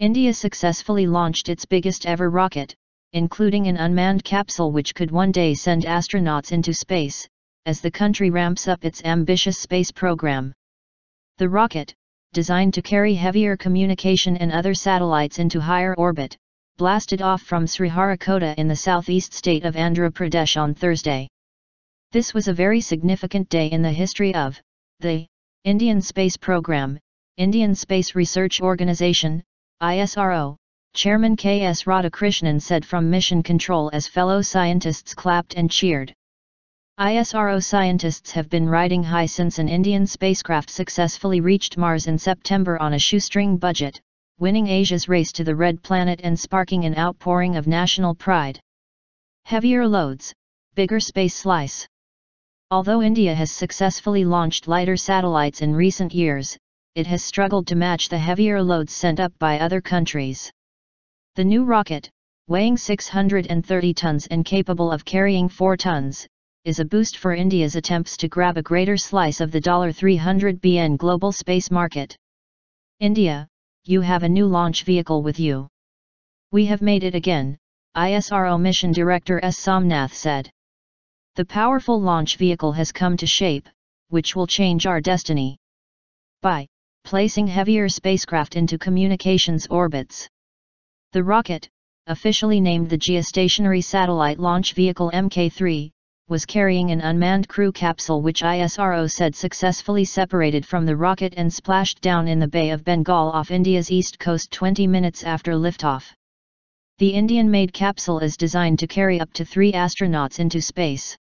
India successfully launched its biggest ever rocket, including an unmanned capsule which could one day send astronauts into space, as the country ramps up its ambitious space program. The rocket, designed to carry heavier communication and other satellites into higher orbit, blasted off from Sriharikota in the southeast state of Andhra Pradesh on Thursday. This was a very significant day in the history of the Indian Space Program, Indian Space Research Organisation, ISRO, Chairman K.S. Radhakrishnan said from Mission Control as fellow scientists clapped and cheered. ISRO scientists have been riding high since an Indian spacecraft successfully reached Mars in September on a shoestring budget, winning Asia's race to the red planet and sparking an outpouring of national pride. Heavier loads, bigger space slice. Although India has successfully launched lighter satellites in recent years, it has struggled to match the heavier loads sent up by other countries. The new rocket, weighing 630 tons and capable of carrying 4 tons, is a boost for India's attempts to grab a greater slice of the $300 billion BN global space market. India, you have a new launch vehicle with you. We have made it again, ISRO Mission Director S. Somnath said. The powerful launch vehicle has come to shape, which will change our destiny. By placing heavier spacecraft into communications orbits. The rocket, officially named the Geostationary Satellite Launch Vehicle Mk3, was carrying an unmanned crew capsule which ISRO said successfully separated from the rocket and splashed down in the Bay of Bengal off India's east coast 20 minutes after liftoff. The Indian-made capsule is designed to carry up to three astronauts into space.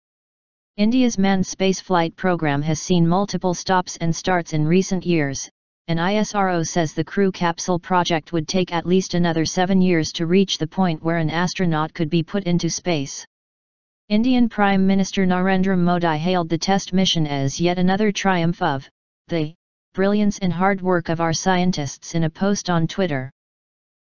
India's manned spaceflight program has seen multiple stops and starts in recent years, and ISRO says the crew capsule project would take at least another seven years to reach the point where an astronaut could be put into space. Indian Prime Minister Narendra Modi hailed the test mission as yet another triumph of the brilliance and hard work of our scientists in a post on Twitter.